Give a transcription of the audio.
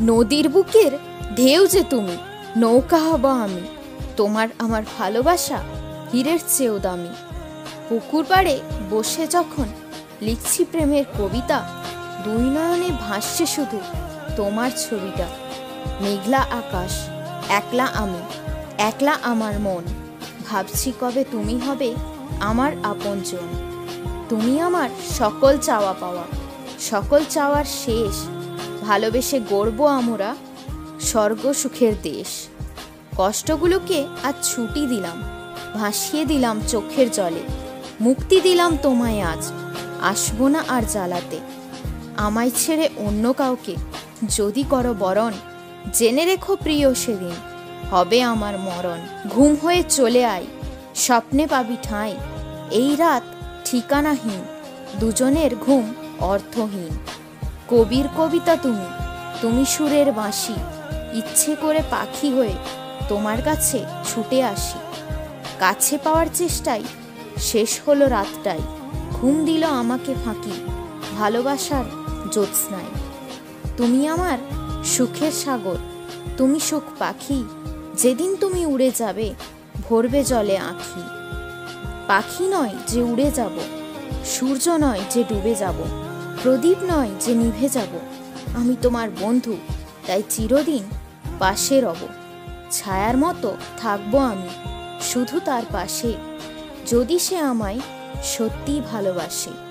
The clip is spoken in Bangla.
নদীর বুকের ঢেউ যে তুমি, নৌকা হব আমি। তোমার আমার ভালোবাসা হীরের চেয়েও দামি। পুকুর পাড়ে বসে যখন লিখছি প্রেমের কবিতা, দুই নয়নে ভাসছে শুধু তোমার ছবিটা। মেঘলা আকাশ, একলা আমি, একলা আমার মন। ভাবছি কবে তুমি হবে আমার আপনজন। তুমি আমার সকল চাওয়া পাওয়া, সকল চাওয়ার শেষ ভালোবেসে গড়ব আমরা স্বর্গ সুখের দেশ। কষ্টগুলোকে আজ ছুটি দিলাম, ভাসিয়ে দিলাম চোখের জলে, মুক্তি দিলাম তোমায় আজ, আসব না আর জ্বালাতে। আমায় ছেড়ে অন্য কাউকে যদি করো বরণ, জেনে রেখো প্রিয় সেদিন, হবে আমার মরণ। ঘুম হয়ে চলে আয়, স্বপ্নে পাবি ঠাঁই, এই রাত ঠিকানাহীন, দুজনের ঘুম অর্থহীন। কবির কবিতা তুমি তুমি সুরের বাঁশি। ইচ্ছে করে পাখি হয়ে তোমার কাছে ছুটে আসি। কাছে পাওয়ার চেষ্টায় শেষ হলো রাতটাই। ঘুম দিল আমাকে ফাঁকি, ভালোবাসার জ্যোৎস্নায়। তুমি আমার সুখের সাগর, তুমি সুখ পাখি, যেদিন তুমি উড়ে যাবে, ভরবে জলে আঁখি। পাখি নয় যে উড়ে যাব, সূর্য নয় যে ডুবে যাব। প্রদীপ নয় যে নিভে যাব। আমি তোমার বন্ধু, তাই চিরদিন পাশে রব। ছায়ার মতো থাকব আমি, শুধু তার পাশে, যদি সে আমায় সত্যিই ভালোবাসে।